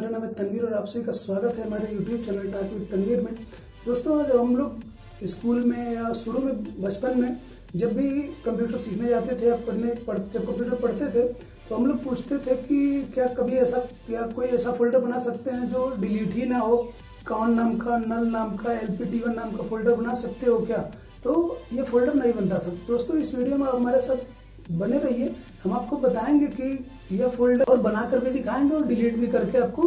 मेरा नाम है तनवीर और आप सभी का स्वागत है हमारे YouTube channel talk with Tanveer में। दोस्तों जब हम लोग स्कूल में या शुरू में बचपन में जब भी कंप्यूटर सीखने जाते थे या पढ़ने पढ़, जब कंप्यूटर पढ़ते थे तो हम लोग पूछते थे कि क्या कभी ऐसा क्या कोई ऐसा फोल्डर बना सकते हैं जो डिलीट ही ना हो? कौन नाम का नल नाम का एल नाम का फोल्डर बना सकते हो क्या? तो ये फोल्डर नहीं बनता था। दोस्तों इस वीडियो में हमारे साथ बने रहिए। हम आपको बताएँगे कि यह फोल्डर और बनाकर भी दिखाएँगे और डिलीट भी करके आपको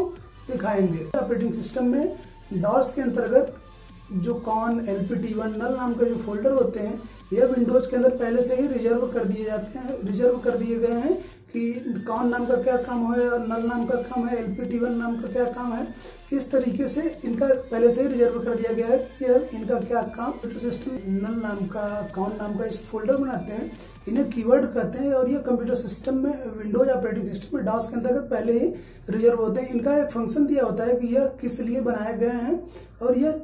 दिखाएँगे। ऑपरेटिंग सिस्टम में डॉस के अंतर्गत जो CON L P T one null नाम के जो फोल्डर होते हैं, यह विंडोज़ के अंदर पहले से ही रिज़र्व कर दिए जाते हैं रिज़र्व कर दिए गए हैं कि कौन नाम का क्या काम है और नल नाम का काम है एल पी टी वन नाम का क्या काम है, इस तरीके से इनका पहले से ही रिज़र्व कर दिया गया है कि इनका क्या काम सिस्टम नल नाम का, कौन नाम का इस फोल्डर बनाते हैं, इन्हें कीवर्ड कहते हैं और ये कंप्यूटर सिस्टम में विंडोज़ ऑपरेटिंग सिस्टम में डॉस के अंतर्गत पहले ही रिज़र्व होते हैं। इनका एक फ़ंक्शन दिया होता है कि यह किस लिए बनाए गए हैं और यह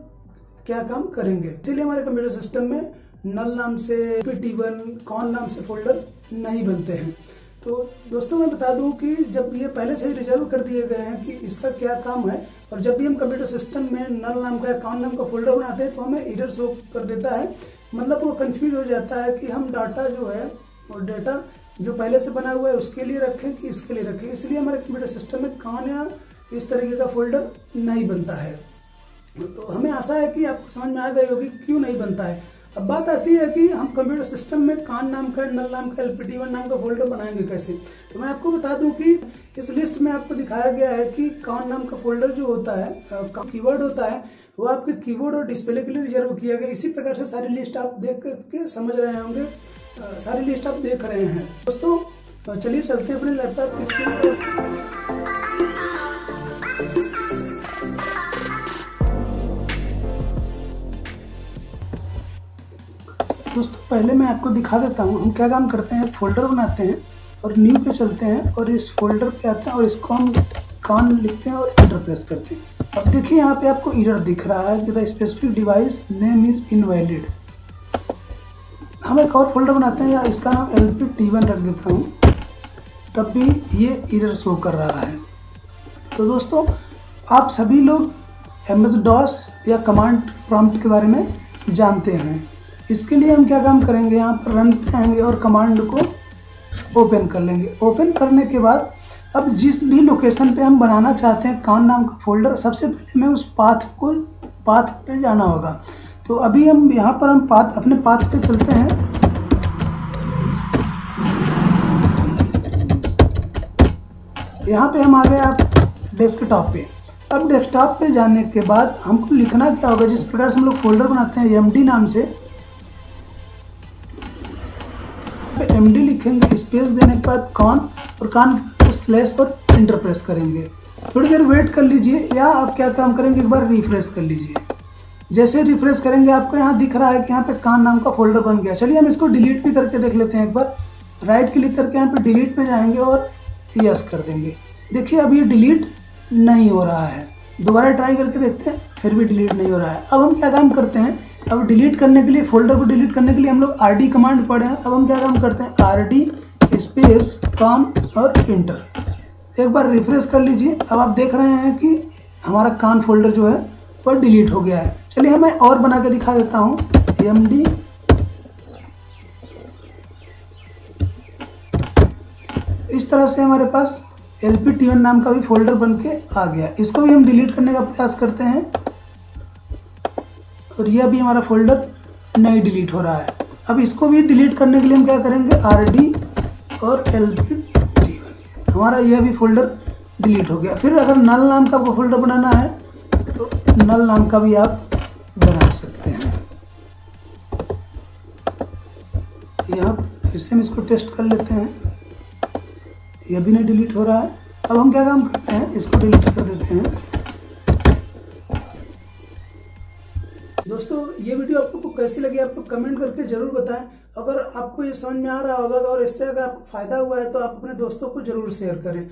क्या काम करेंगे? इसीलिए हमारे कंप्यूटर सिस्टम में नल नाम से पी वन कौन नाम से फोल्डर नहीं बनते हैं। तो दोस्तों, मैं बता दूँ कि जब ये पहले से ही रिज़र्व कर दिए गए हैं कि इसका क्या काम है, और जब भी हम कंप्यूटर सिस्टम में नल नाम का कौन नाम का फोल्डर बनाते हैं तो हमें इधर शो कर देता है। मतलब वो कंफ्यूज हो जाता है कि हम डाटा जो है, और डाटा जो पहले से बना हुआ है, उसके लिए रखें कि इसके लिए रखें। इसलिए हमारे कंप्यूटर सिस्टम में कौन या इस तरीके का फोल्डर नहीं बनता है। तो हमें आशा है कि आपको समझ में आ गई होगी क्यों नहीं बनता है। अब बात आती है कि हम कंप्यूटर सिस्टम में कान नाम का, नल नाम का एलपीटी वन नाम का फोल्डर बनाएँगे कैसे? तो मैं आपको बता दूँ कि इस लिस्ट में आपको दिखाया गया है कि कान नाम का फोल्डर जो होता है कीवर्ड होता है, वो आपके कीबोर्ड और डिस्प्ले के लिए रिज़र्व किया गया। इसी प्रकार से सारी लिस्ट आप देख के समझ रहे होंगे सारी लिस्ट आप देख रहे हैं। दोस्तों चलिए चलते हैं अपने लैपटॉप स्क्रीन पर। पहले मैं आपको दिखा देता हूँ। हम क्या काम करते हैं? फोल्डर बनाते हैं और न्यू पे चलते हैं और इस फोल्डर पे आते हैं और इसको हम कान लिखते हैं और इंटर प्रेस करते हैं। अब देखिए, यहाँ पे आपको इरर दिख रहा है the specific device name is invalid. हम एक और फोल्डर बनाते हैं, या इसका नाम एल पी टी वन रख देता हूँ। तब भी ये इरर शो कर रहा है। तो दोस्तों, आप सभी लोग एम एस डॉस या कमांड प्रॉम्प्ट के बारे में जानते हैं। इसके लिए हम क्या काम करेंगे? यहाँ पर रन पे आएँगे और कमांड को ओपन कर लेंगे। ओपन करने के बाद अब जिस भी लोकेशन पे हम बनाना चाहते हैं, कान नाम का फोल्डर सबसे पहले हमें उस पाथ को पाथ पे जाना होगा। तो अभी हम, यहाँ पर हम पाथ अपने पाथ पे चलते हैं। यहाँ पे हम आ गए आप डेस्कटॉप पे। अब डेस्कटॉप पे जाने के बाद हमको लिखना क्या होगा? जिस प्रकार से हम लोग फोल्डर बनाते हैं एमडी नाम से एम डी लिखेंगे स्पेस देने के बाद कॉन और कान स्लैश पर इंटर प्रेस करेंगे। थोड़ी देर वेट कर लीजिए, या आप क्या काम करेंगे, एक बार रिफ्रेश कर लीजिए। जैसे रिफ्रेश करेंगे, आपको यहाँ दिख रहा है कि यहाँ पे कान नाम का फोल्डर बन गया। चलिए हम इसको डिलीट भी करके देख लेते हैं एक बार। राइट क्लिक करके यहाँ पे डिलीट पे जाएँगे और यस कर देंगे। देखिए, अब ये डिलीट नहीं हो रहा है। दोबारा ट्राई करके देखते हैं, फिर भी डिलीट नहीं हो रहा है। अब हम क्या काम करते हैं? अब डिलीट करने के लिए, फोल्डर को डिलीट करने के लिए हम लोग आर डी कमांड पढ़े हैं। अब हम क्या काम करते हैं? आर डी स्पेस कॉन और इंटर। एक बार रिफ्रेश कर लीजिए। अब आप देख रहे हैं कि हमारा कान फोल्डर जो है वह डिलीट हो गया है। चलिए मैं और बना के दिखा देता हूँ। एम डी इस तरह से हमारे पास एल पी टी वन नाम का भी फोल्डर बन के आ गया। इसको भी हम डिलीट करने का प्रयास करते हैं। और यह भी हमारा फोल्डर नहीं डिलीट हो रहा है। अब इसको भी डिलीट करने के लिए हम क्या करेंगे? आर डी और एल हमारा यह भी फोल्डर डिलीट हो गया। फिर अगर नल नाम का आपको फोल्डर बनाना है तो नल नाम का भी आप बना सकते हैं। यहाँ फिर से हम इसको टेस्ट कर लेते हैं। यह भी नहीं डिलीट हो रहा है। अब हम क्या काम करते हैं? इसको डिलीट कर देते हैं। दोस्तों, ये वीडियो आपको कैसी लगी आपको कमेंट करके ज़रूर बताएँ। अगर आपको ये समझ में आ रहा होगा, और इससे अगर आपको फ़ायदा हुआ है तो आप अपने दोस्तों को ज़रूर शेयर करें।